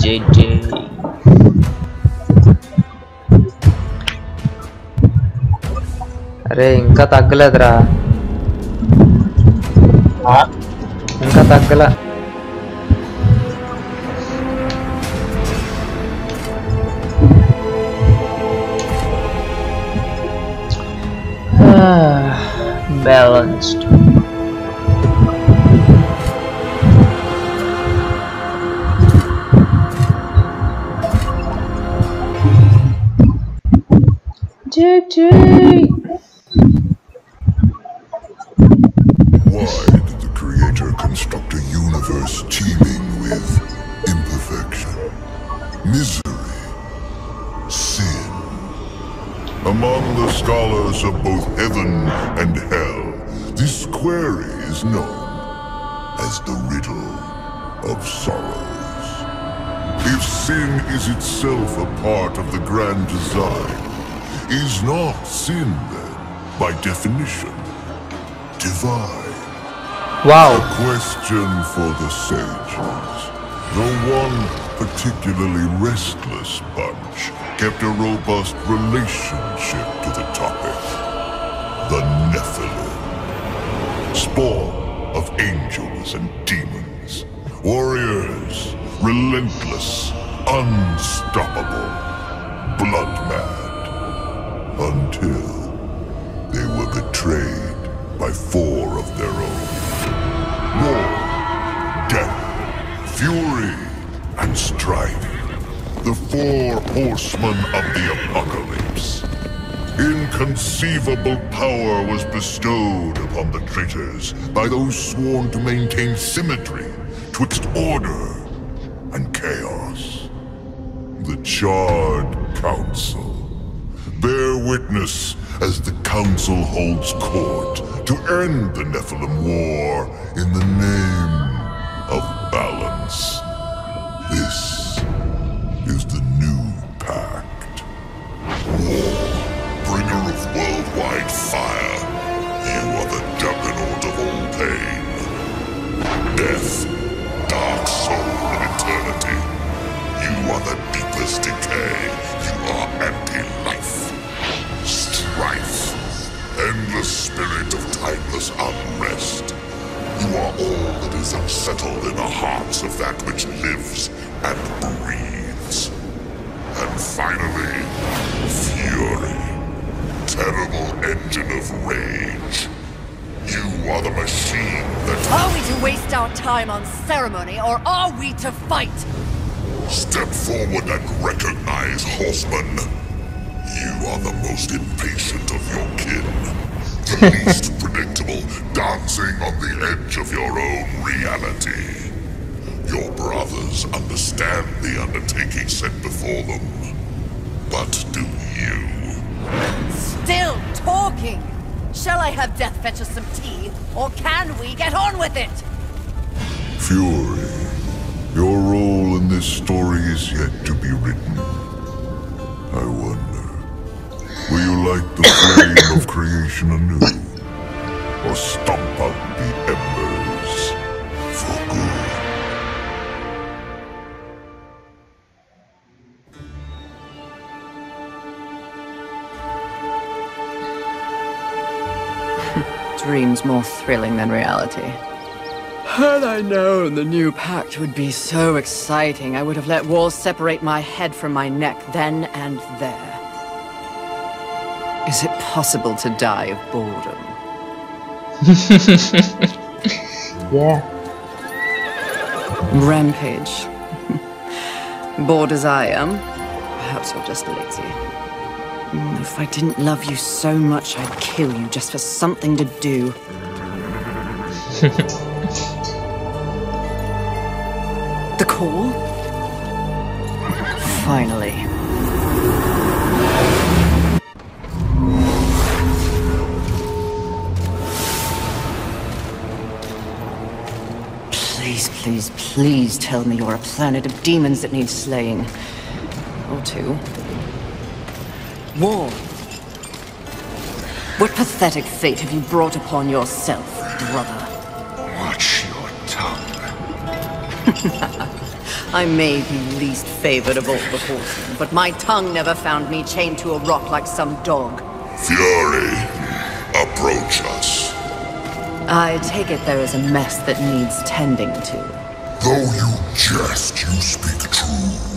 జేజే అరే ఇంకా తగ్గలేదురా ఇంకా తగ్గల Why did the Creator construct a universe teeming with imperfection, misery, sin? Among the scholars of both heaven and hell, this query is known as the riddle of sorrows. If sin is itself a part of the grand design, is not sin then, by definition, divine? Wow. A question for the sages. Though one particularly restless bunch kept a robust relationship to the topic. The Nephilim. Spawn of angels and demons. Warriors, relentless, unstoppable, blood mad. Until they were betrayed by four of their own. War, death, fury, and strife. The four horsemen of the apocalypse. Inconceivable power was bestowed upon the traitors by those sworn to maintain symmetry twixt order and chaos. The Charred Council. Bear witness as the Council holds court to end the Nephilim War in the name of balance. This is the new pact. War, bringer of worldwide fire. You are the juggernaut of all pain. Death, dark soul of eternity. You are the deepest unrest. You are all that is unsettled in the hearts of that which lives and breathes. And finally, fury. Terrible engine of rage. You are the machine that Are we to waste our time on ceremony, or are we to fight? Step forward and recognize, horseman. You are the most impatient of your kin. The least predictable, dancing on the edge of your own reality. Your brothers understand the undertaking set before them. But do you? Still talking! Shall I have Death fetch us some tea, or can we get on with it? Fury, your role in this story is yet to be written. I wonder, will you light the flame of creation anew? Or stomp out the embers for good? Dreams more thrilling than reality. Had I known the new pact would be so exciting, I would have let walls separate my head from my neck then and there. Is it possible to die of boredom? Yeah. Rampage. Bored as I am, perhaps you're just lazy. Mm, If I didn't love you so much, I'd kill you just for something to do. the call? Finally. Please, please, tell me you're a planet of demons that needs slaying. Or two. War. What pathetic fate have you brought upon yourself, brother? Watch your tongue. I may be least favored of all the horsemen, but my tongue never found me chained to a rock like some dog. Fury, approach us. I take it there is a mess that needs tending to. Though you jest, you speak true.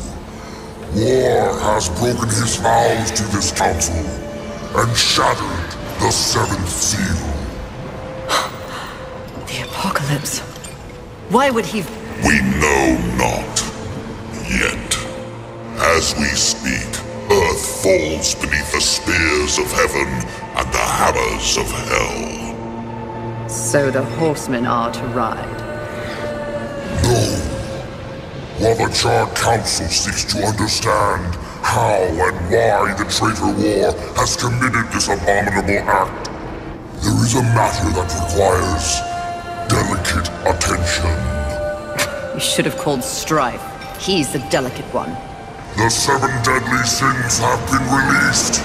War has broken his vows to this council and shattered the seventh seal. The apocalypse. Why would he... We know not. Yet. As we speak, Earth falls beneath the spears of heaven and the hammers of hell. So the horsemen are to ride. No. While the Charred Council seeks to understand how and why the traitor war has committed this abominable act, there is a matter that requires delicate attention. You should have called Strife. He's the delicate one. The seven deadly sins have been released,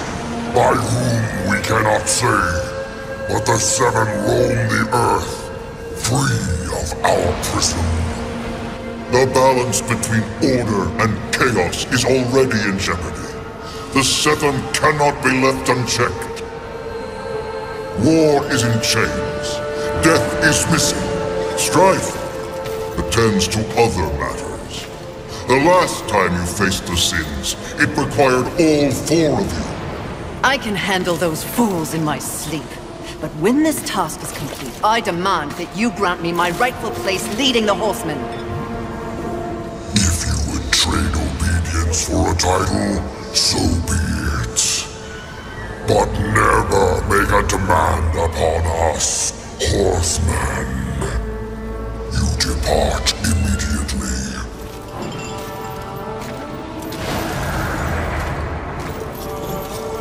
by whom we cannot say, but the seven roam the earth, free of our prison. The balance between order and chaos is already in jeopardy. The seven cannot be left unchecked. War is in chains. Death is missing. Strife attends to other matters. The last time you faced the sins, it required all four of you. I can handle those fools in my sleep. But when this task is complete, I demand that you grant me my rightful place leading the horsemen. If you would trade obedience for a title, so be it. But never make a demand upon us, horsemen. You depart immediately.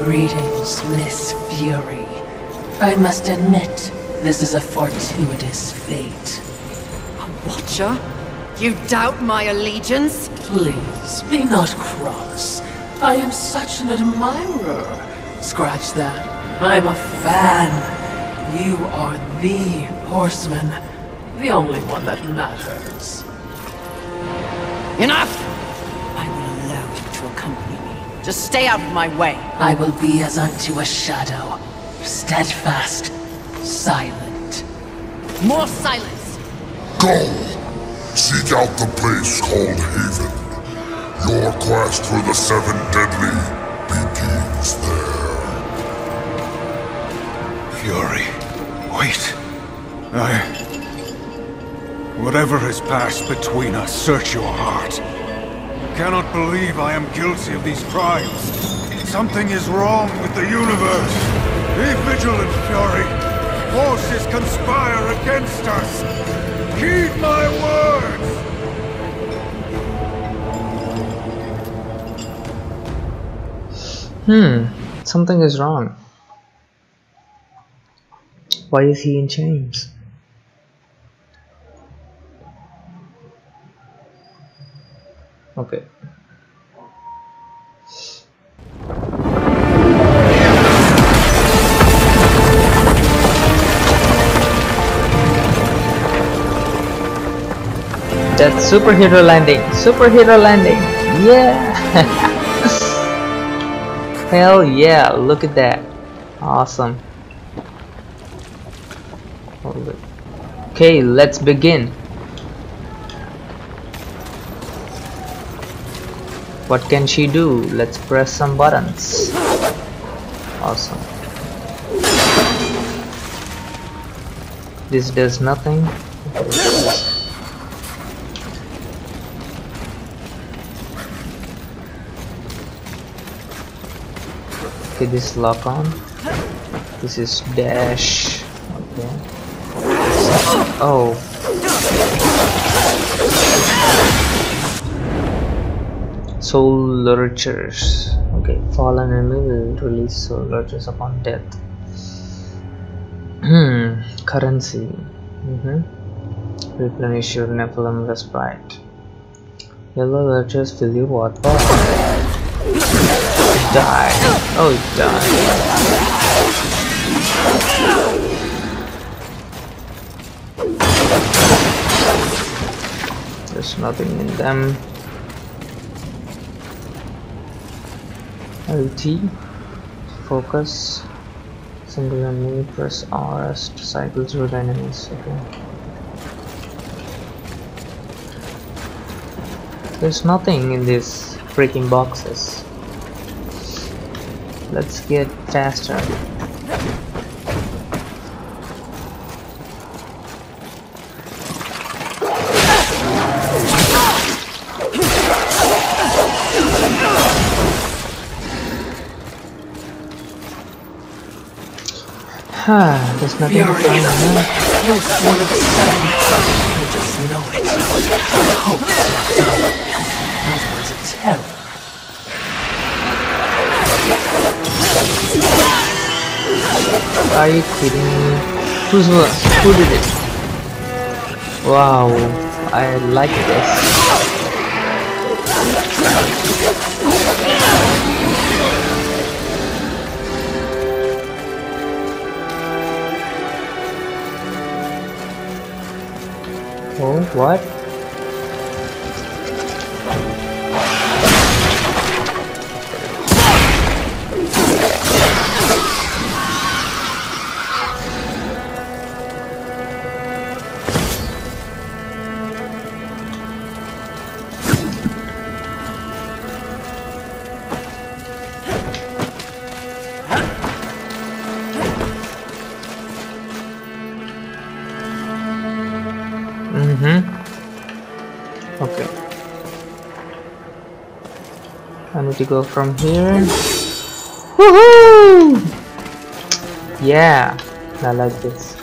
Greetings, Miss Fury. I must admit, this is a fortuitous fate. A watcher? You doubt my allegiance? Please, be not cross. I am such an admirer. Scratch that. I'm a fan. You are the horseman. The only one that matters. Enough! I will allow you to accompany me. Just stay out of my way. I will be as unto a shadow. Steadfast. Silent. More silence! Go! Seek out the place called Haven. Your quest for the Seven Deadly begins there. Fury. Wait. I... Whatever has passed between us, search your heart. I cannot believe I am guilty of these crimes. Something is wrong with the universe. Be vigilant, Fury. Forces conspire against us. Heed my words! Hmm, something is wrong. Why is he in chains? Okay. That's superhero landing. Superhero landing. Yeah. Hell yeah, look at that. Awesome. Okay, let's begin. What can she do? Let's press some buttons. Awesome. This does nothing. Okay, this lock on. This is dash. Okay. Oh. Soul Lurchers. Okay, fallen enemy will release Soul Lurchers upon death. Hmm, currency. Mm-hmm. Replenish your Nephilim Respite. Yellow Lurchers fill your water die. Oh, die. There's nothing in them. LT. Focus. Single and me. press RS to cycle through the enemies. Okay. There's nothing in these freaking boxes let's get faster Ah, there's nothing to find. You're one of seven. You just know it. Are you kidding me? Who's? Who did it? Wow, I like this. Oh, what? Go from here. Woohoo! Yeah, I like this.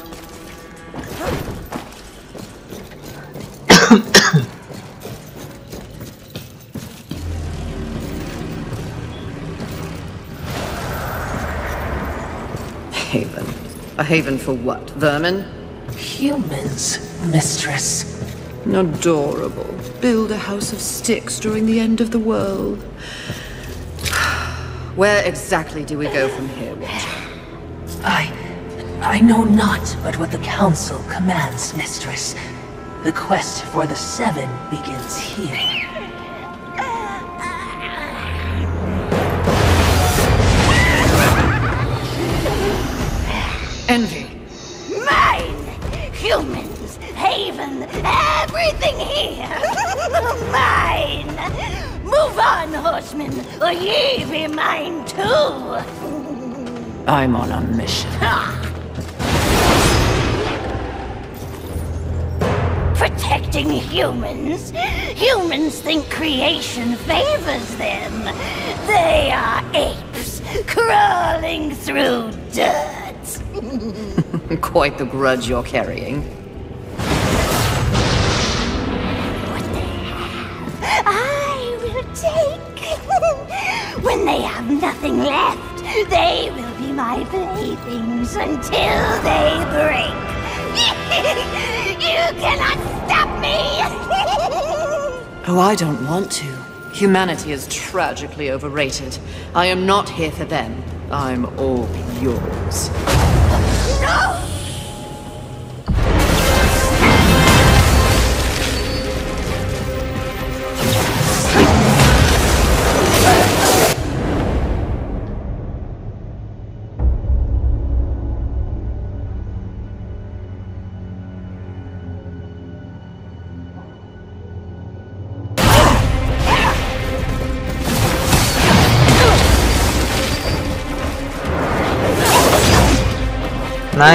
Haven. A haven for what? Vermin? Humans, mistress. Adorable. Build a house of sticks during the end of the world. Where exactly do we go from here, Watcher? I. I know not but what the Council commands, mistress. The quest for the Seven begins here. Envy. Mine! Humans, Haven, everything here! mine! Move on, horsemen, or ye be mine too! I'm on a mission. Protecting humans? Humans think creation favors them. They are apes, crawling through dirt. Quite the grudge you're carrying. They have nothing left, they will be my playthings until they break. you cannot stop me! Oh, I don't want to. Humanity is tragically overrated. I am not here for them. I'm all yours. no!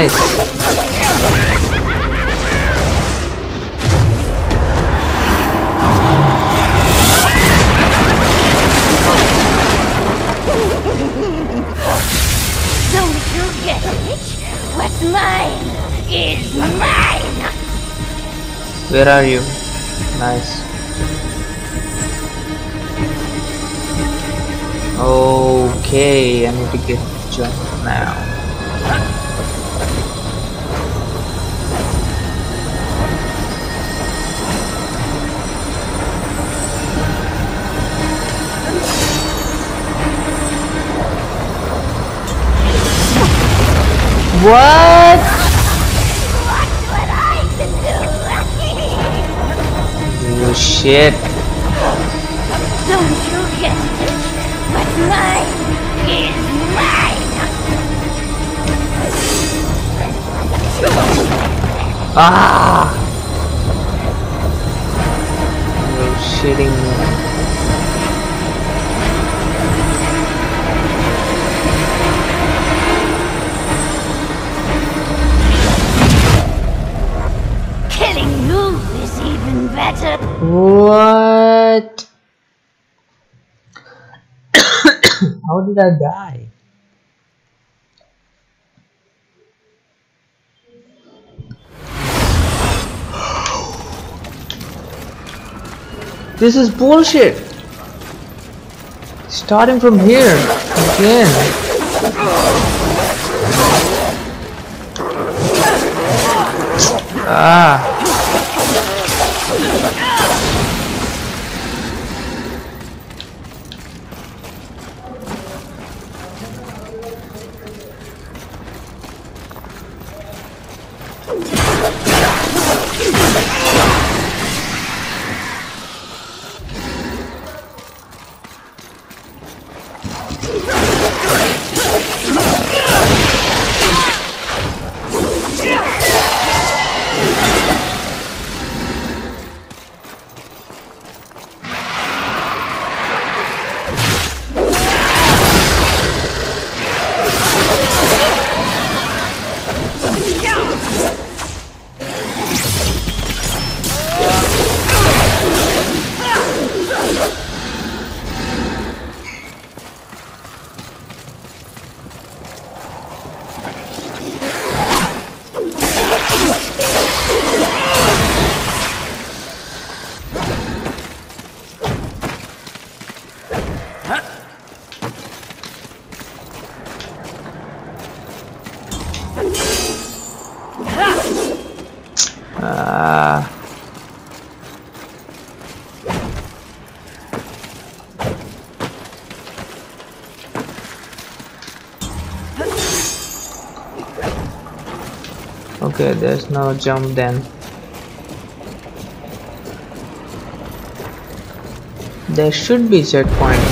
Nice. What? You shit. Don't you get it? What's mine is mine! Ah! You're shitting better. What? How did I die? This is bullshit. Starting from here again. Ah. Ah. Okay, there's no jump then. There should be checkpoint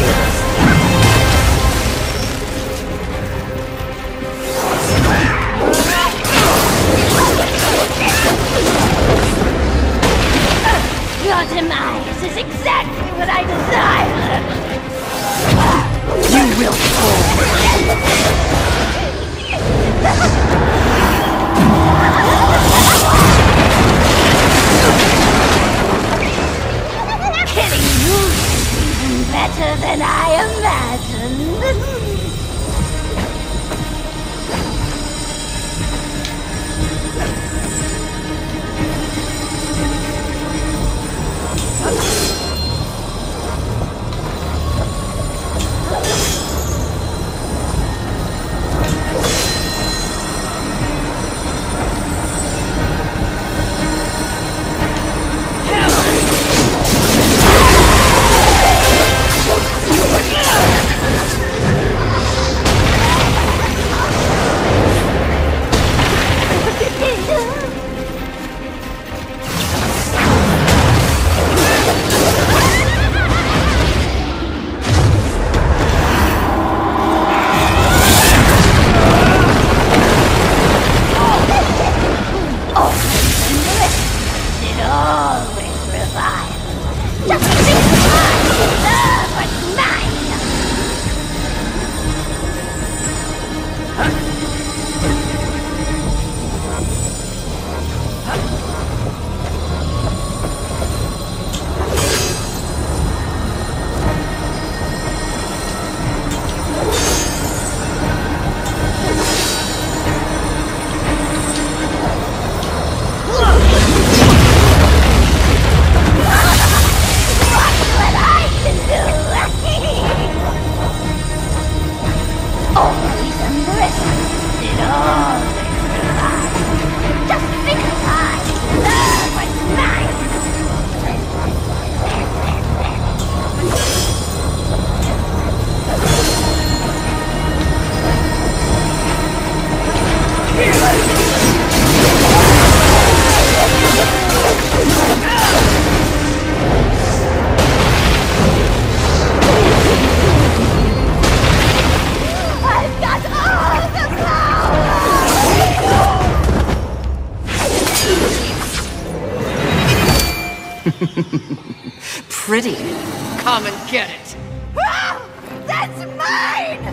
Ah, that's mine!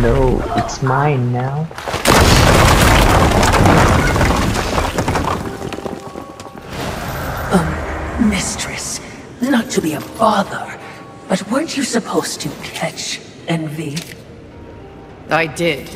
No, it's mine now. Mistress, not to be a bother, but weren't you supposed to catch Envy? I did.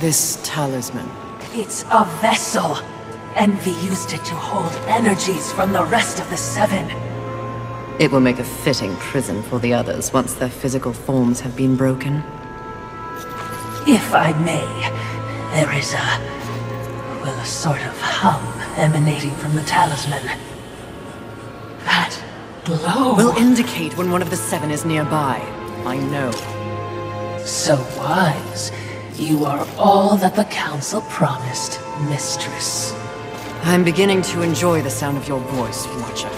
This talisman. It's a vessel. Envy used it to hold energies from the rest of the Seven. It will make a fitting prison for the others once their physical forms have been broken. If I may, there is a... well, a sort of hum emanating from the talisman. That glow... Will indicate when one of the seven is nearby. I know. So wise. You are all that the Council promised, Mistress. I'm beginning to enjoy the sound of your voice, Watcher.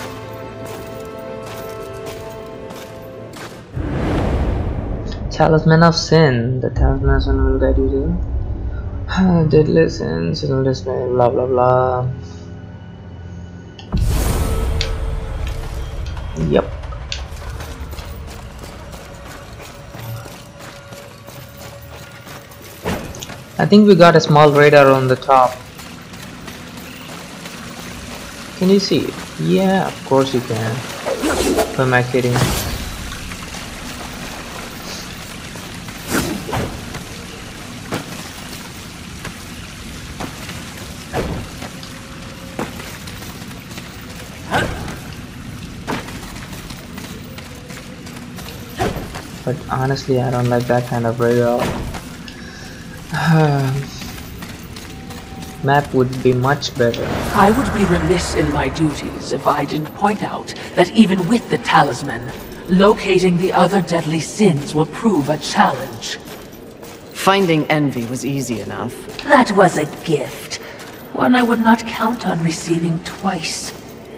Talisman of Sin. The Talisman of Sin will guide you to deadly sins. It will display blah blah blah. Yep. I think we got a small radar on the top. Can you see it? Yeah, of course you can. Who am I kidding? But honestly, I don't like that kind of radar. Map would be much better. I would be remiss in my duties if I didn't point out that even with the talisman, locating the other deadly sins will prove a challenge. Finding envy was easy enough. That was a gift. One I would not count on receiving twice.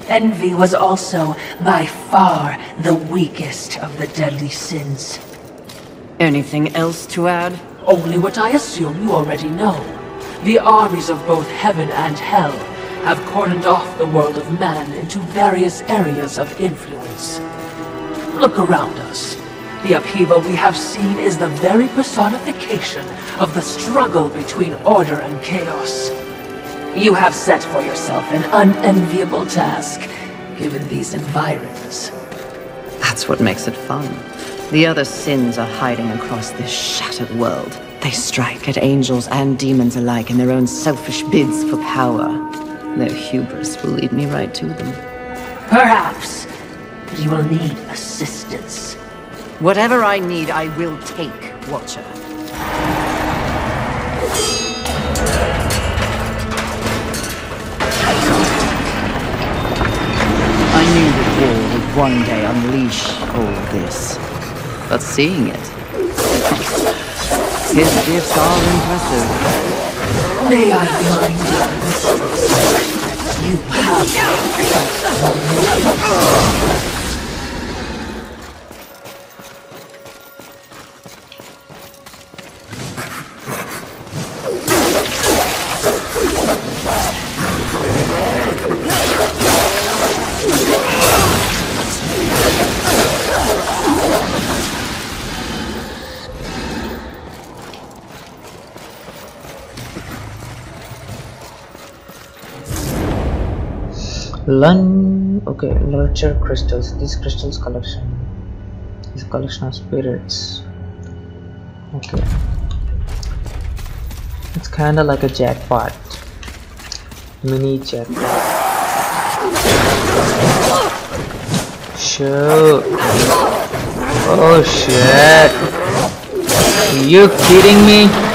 Envy was also, by far, the weakest of the deadly sins. Anything else to add? Only what I assume you already know. The armies of both heaven and hell have cordoned off the world of man into various areas of influence. Look around us. The upheaval we have seen is the very personification of the struggle between order and chaos. You have set for yourself an unenviable task, given these environs. That's what makes it fun. The other sins are hiding across this shattered world. They strike at angels and demons alike in their own selfish bids for power. Their hubris will lead me right to them. Perhaps you will need assistance. Whatever I need, I will take, Watcher. I knew the war would one day unleash all this. But seeing it, his gifts are impressive. May I remind you, you have Lun okay, nurture crystals. These crystals collection is collection of spirits. Okay. It's kinda like a jackpot. Mini jackpot. Shoot. Oh shit. Are you kidding me?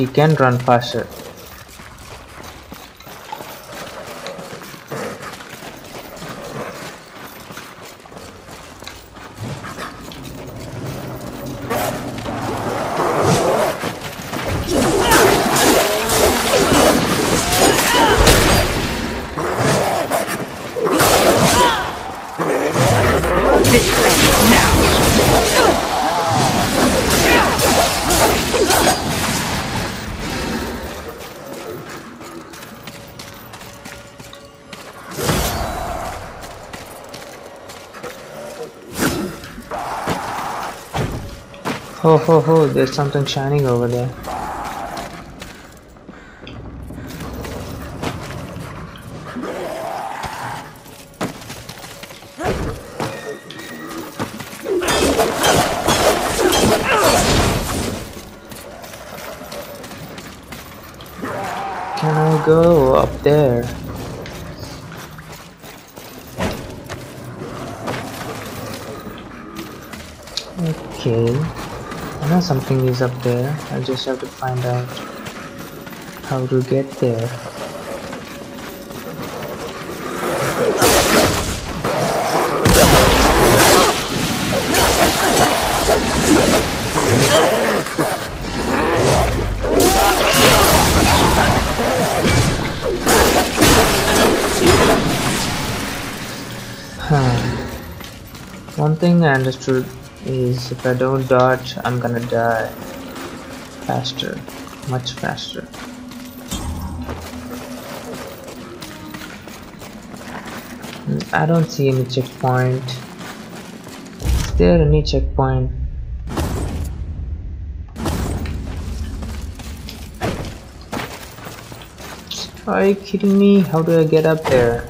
She can run faster. Ho ho ho, there's something shining over there. Can I go up there? Okay. I know something up there. I just have to find out how to get there. One thing I understood is if I don't dodge, I'm gonna die faster, much faster. Mm, I don't see any checkpoint. Is there any checkpoint? Are you kidding me? How do I get up there?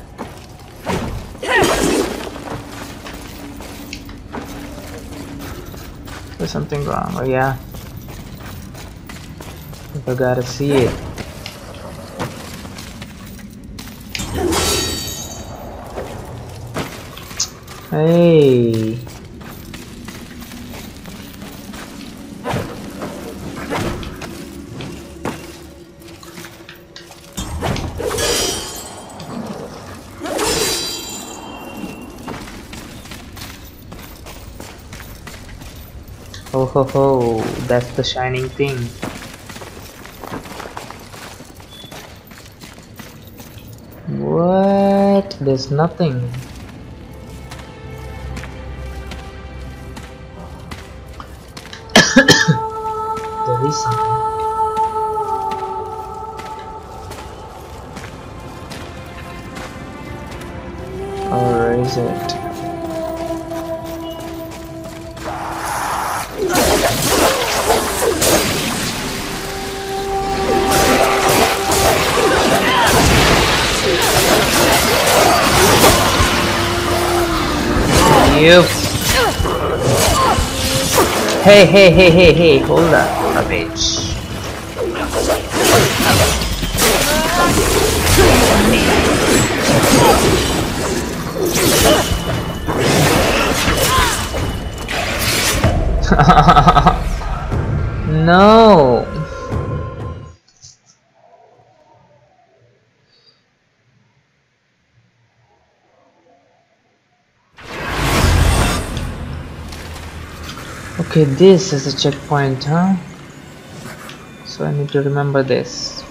There's something wrong. Oh yeah. I gotta see it. Hey. Ho ho that's the shining thing. What? There's nothing. there is something. Or is it? You. Hey, hey, hey, hey, hey, hold up, up, bitch. no. Okay, this is a checkpoint, huh? So I need to remember this.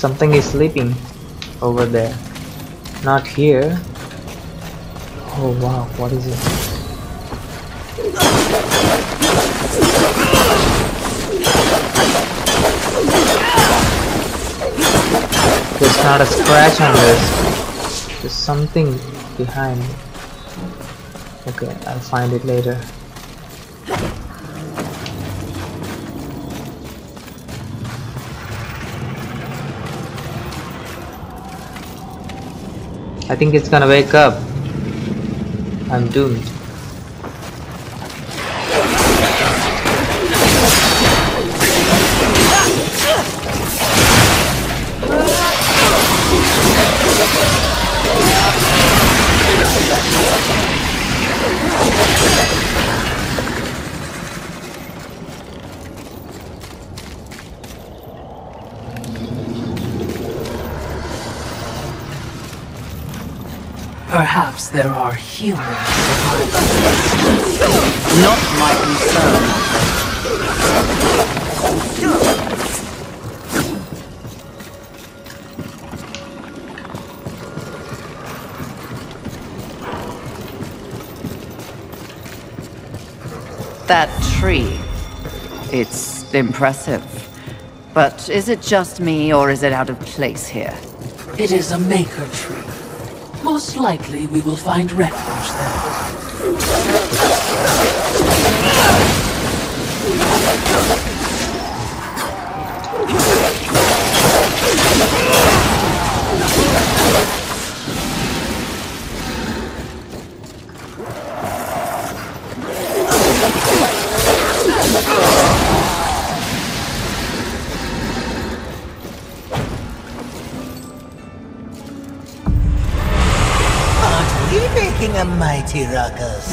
Something is sleeping over there. Not here. Oh wow, what is it? There's not a scratch on this. There's something behind. Okay, I'll find it later. I think it's gonna wake up. I'm doomed. Are humans. Not my concern. That tree. It's impressive. But is it just me, or is it out of place here? It is a maker tree. Most likely we will find refuge making a mighty ruckus?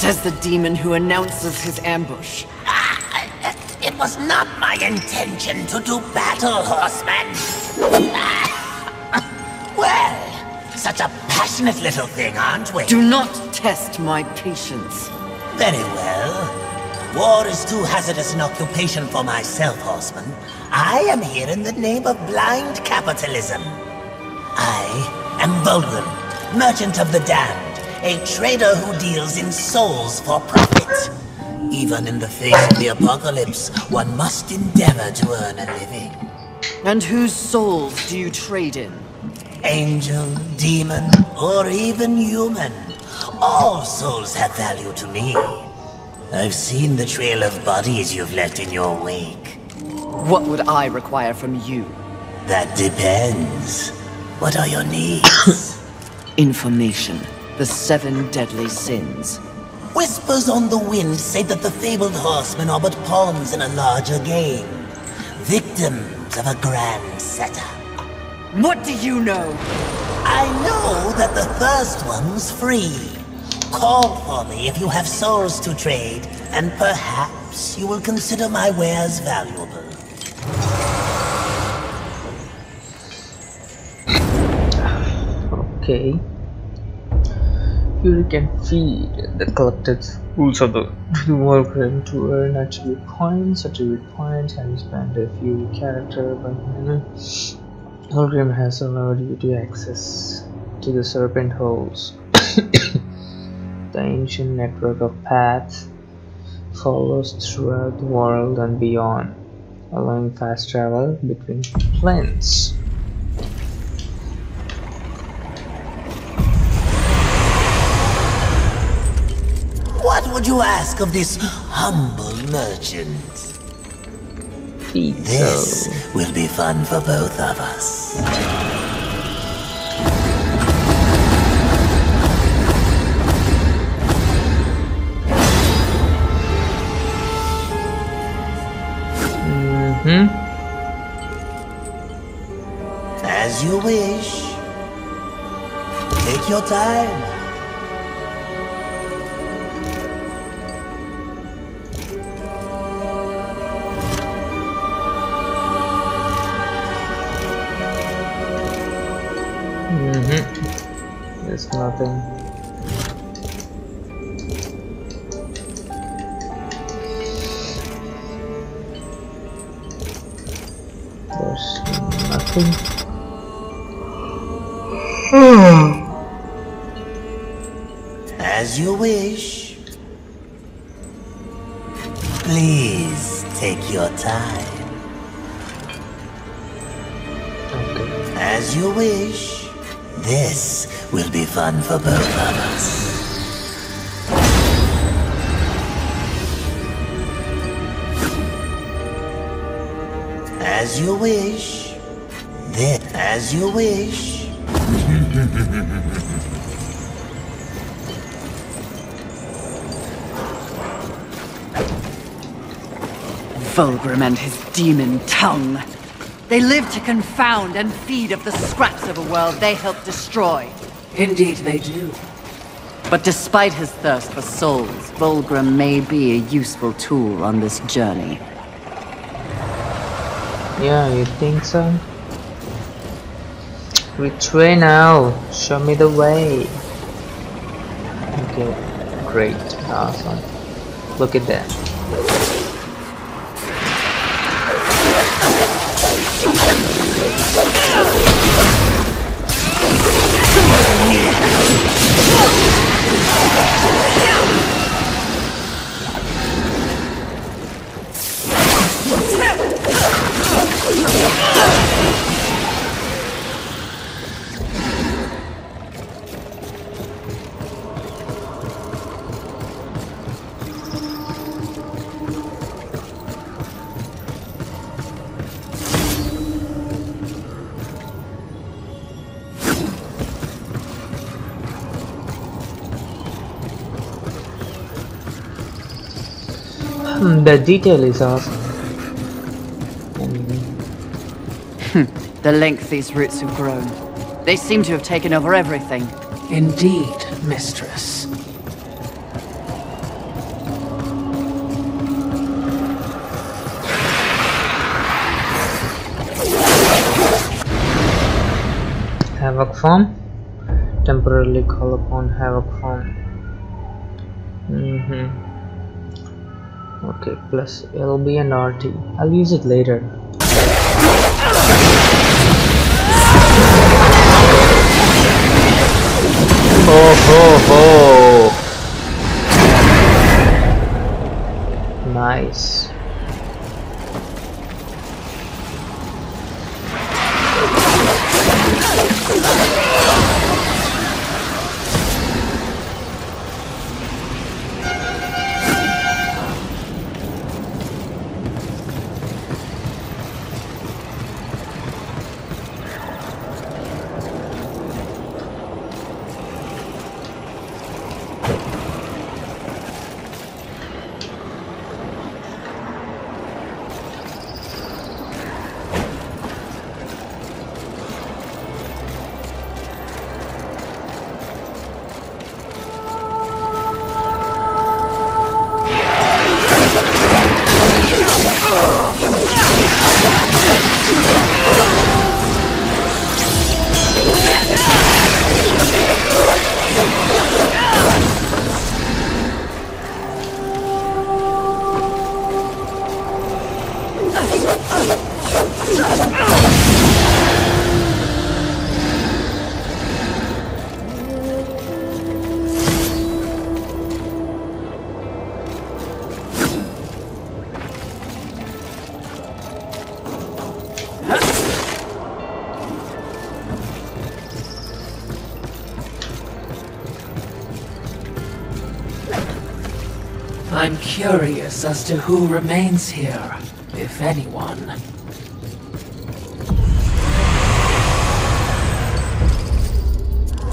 Says the demon who announces his ambush. Was not my intention to do battle, horseman. well, such a passionate little thing, aren't we? Do not test my patience. Very well. War is too hazardous an occupation for myself, horseman. I am here in the name of blind capitalism. I am Vulgrim, merchant of the damned, a trader who deals in souls for profit. Even in the face of the apocalypse, one must endeavor to earn a living. And whose souls do you trade in? Angel, demon, or even human. All souls have value to me. I've seen the trail of bodies you've left in your wake. What would I require from you? That depends. What are your needs? Information. The seven deadly sins. Whispers on the wind say that the fabled horsemen are but pawns in a larger game. Victims of a grand setup. What do you know? I know that the first one's free. Call for me if you have souls to trade, and perhaps you will consider my wares valuable. Okay. You can feed the collected rules of the Vulgrim to earn attribute points. Attribute points and spend a few character per minute. Vulgrim has allowed you to access to the serpent holes. the ancient network of paths follows throughout the world and beyond, allowing fast travel between planes. Would you ask of this humble merchant? Feet, This will be fun for both of us. Mm-hmm. As you wish. Take your time. Nothing. There's nothing. Hmm. As you wish. Please take your time. Okay. As you wish. This will be fun for both of us. As you wish. This, as you wish. Vulgrim and his demon tongue. They live to confound and feed of the scraps of a world they help destroy. Indeed they do. But despite his thirst for souls, Vulgrim may be a useful tool on this journey. Yeah, you think so? Which way now? Show me the way. Okay, great, awesome. Look at that. Hmm, The detail is awesome. the length these roots have grown. They seem to have taken over everything. Indeed, mistress. Havoc form. Temporarily call upon Havoc form. Mm-hmm. Okay, plus it'll be an RT. I'll use it later. Ho ho ho! Nice. To who remains here, if anyone.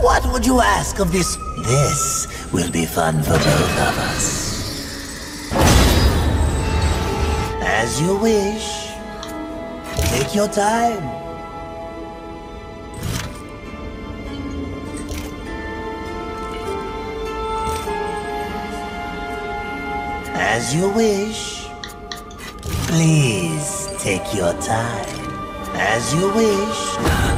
What would you ask of this? This will be fun for both of us. As you wish. Take your time. As you wish. Please take your time. As you wish.